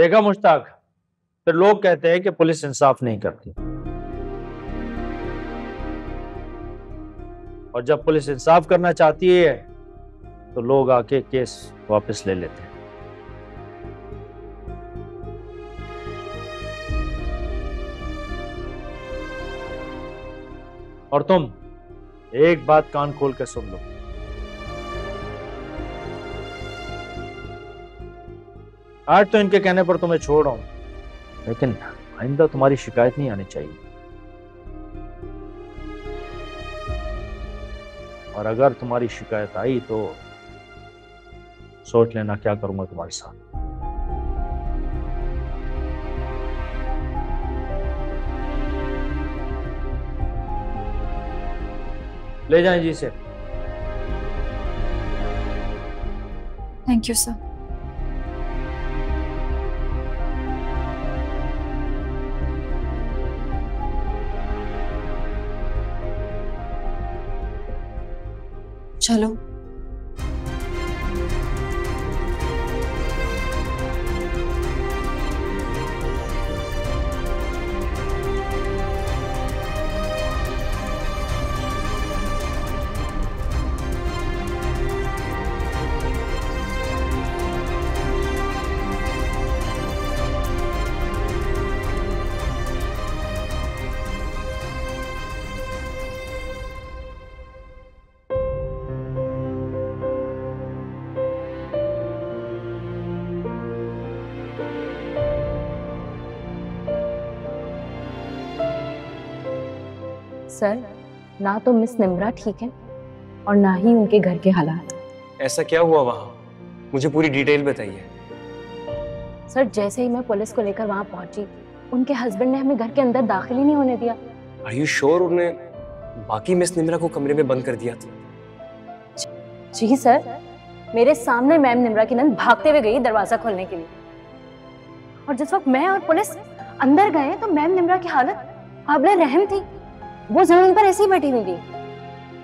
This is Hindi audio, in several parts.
देखा मुश्ताक। फिर लोग कहते हैं कि पुलिस इंसाफ नहीं करती। और जब पुलिस इंसाफ करना चाहती है तो लोग आके केस वापस ले लेते हैं। और तुम, एक बात कान खोल के सुन लो। आज तो इनके कहने पर तुम्हें छोड़ रहा हूँ। लेकिन आइंदा तुम्हारी शिकायत नहीं आनी चाहिए। और अगर तुम्हारी शिकायत आई तो सोच लेना क्या करूँगा तुम्हारे साथ। ले जाएँ जी से थैंक यू सर चलो। सर ना तो मिस निम्रा ठीक है और ना ही उनके घर के हालात। ऐसा क्या हुआ वहाँ? मुझे पूरी डिटेल बताइए। सर जैसे ही मैं पुलिस को लेकर वहाँ पहुँची उनके हस्बैंड ने हमें घर के अंदर दाखिल ही नहीं होने दिया। आर यू श्योर उन्हें बाकी मिस निम्रा को कमरे में बंद कर दिया था? जी सर। मेरे सामने मैम निम्रा की नंद भागते हुए गई दरवाज़ा खोलने के लिए। और जिस वक्त मैं और पुलिस अंदर गए तो मैम निम्रा की हालत काबिल रहम थी। वो ज़मीन पर ऐसी बैठी हुई थी।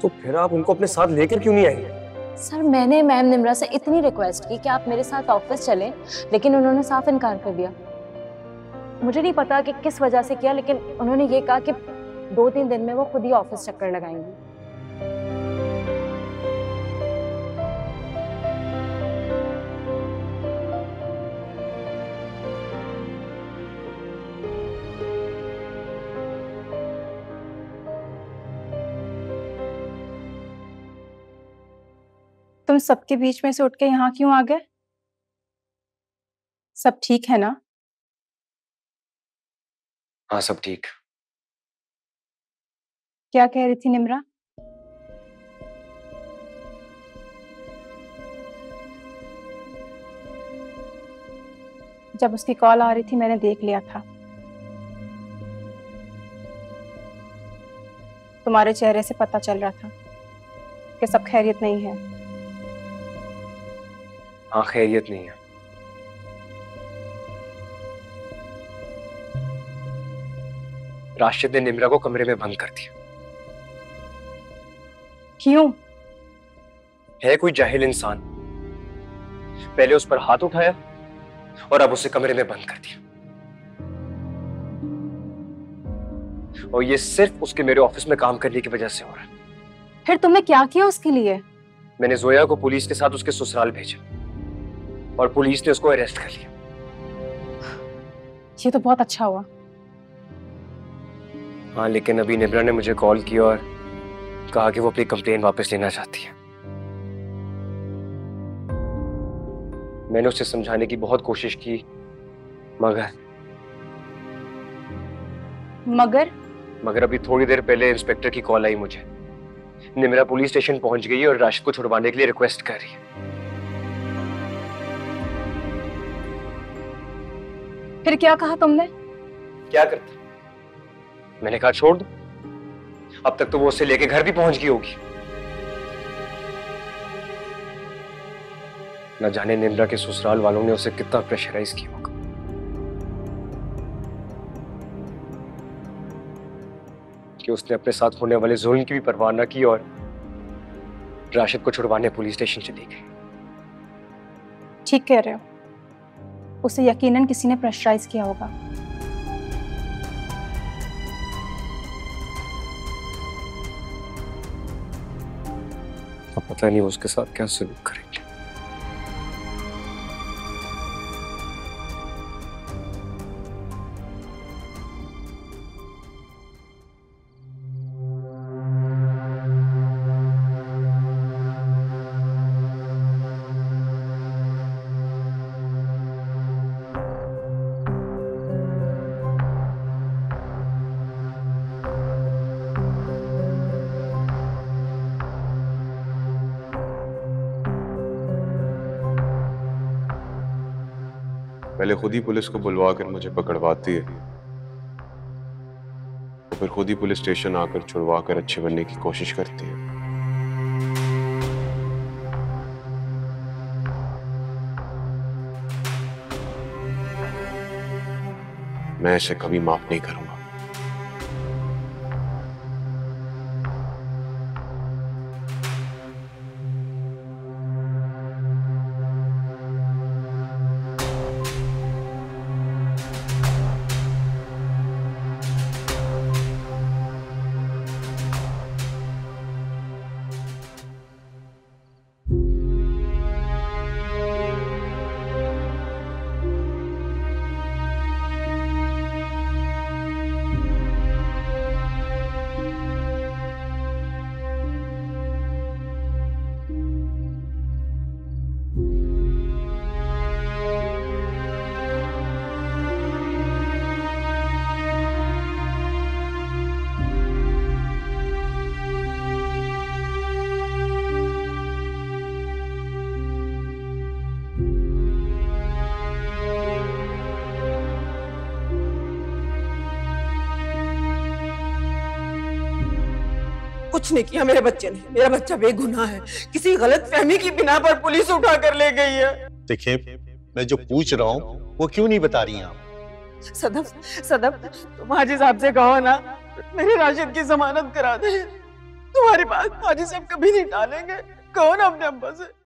तो फिर आप उनको अपने साथ लेकर क्यों नहीं आई सर मैंने मैम निमरा से इतनी रिक्वेस्ट की कि आप मेरे साथ ऑफ़िस चलें लेकिन उन्होंने साफ़ इनकार कर दिया। मुझे नहीं पता कि किस वजह से किया लेकिन उन्होंने ये कहा कि दो तीन दिन में वो खुद ही ऑफ़िस चक्कर लगाएँगी। तुम सबके बीच में से उठ के यहाँ क्यों आ गए? सब ठीक है ना? हाँ सब ठीक। क्या कह रही थी निम्रा? जब उसकी कॉल आ रही थी मैंने देख लिया था। तुम्हारे चेहरे से पता चल रहा था कि सब खैरियत नहीं है। हाँ खैरियत नहीं है। राशिद ने निम्रा को कमरे में बंद कर दिया। क्यों? है कोई जाहिल इंसान। पहले उस पर हाथ उठाया और अब उसे कमरे में बंद कर दिया। और ये सिर्फ़ उसके मेरे ऑफ़िस में काम करने की वजह से हो रहा है। फिर तुमने क्या किया उसके लिए? मैंने जोया को पुलिस के साथ उसके ससुराल भेजा। और पुलिस ने उसको अरेस्ट कर लिया। ये तो बहुत अच्छा हुआ। हाँ लेकिन अभी निब्रा ने मुझे कॉल किया और कहा कि वो अपनी कंप्लेन वापस लेना चाहती है। मैंने उसे समझाने की बहुत कोशिश की मगर मगर? मगर अभी थोड़ी देर पहले इंस्पेक्टर की कॉल आई मुझे। निमरा पुलिस स्टेशन पहुँच गई और राशिद को छुड़वाने के लिए रिक्वेस्ट कर रही है। फिर क्या कहा तुमने? क्या करता? मैंने कहा छोड़ दो। अब तक तो वो उसे लेके घर भी पहुँच गई होगी। न जाने निंद्रा के ससुराल वालों ने उसे कितना प्रेशराइज किया होगा। कि उसने अपने साथ होने वाले जुल्म की भी परवाह न की और राशिद को छुड़वाने पुलिस स्टेशन चली गई। ठीक कह रहे हो। उसे यकीनन किसी ने प्रेशराइज किया होगा। अब पता नहीं उसके साथ क्या सलूक करेंगे। पहले खुद ही पुलिस को बुलवा कर मुझे पकड़वाती है। तो फिर खुद ही पुलिस स्टेशन आकर छुड़वा कर अच्छे बनने की कोशिश करती है। मैं इसे कभी माफ़ नहीं करूँगा। कुछ नहीं किया मेरे बच्चे ने। मेरा बच्चा बेगुनाह है। किसी गलत फहमी की बिना पर पुलिस उठा कर ले गई है। देखिए मैं जो पूछ रहा हूँ वो क्यों नहीं बता रही आप? सदफ सदफ तुम हाजी साहब से कहो ना मेरे राशिद की जमानत करा दे। तुम्हारी बात हाजी साहब कभी नहीं डालेंगे कहो ना अपने अब्बा से।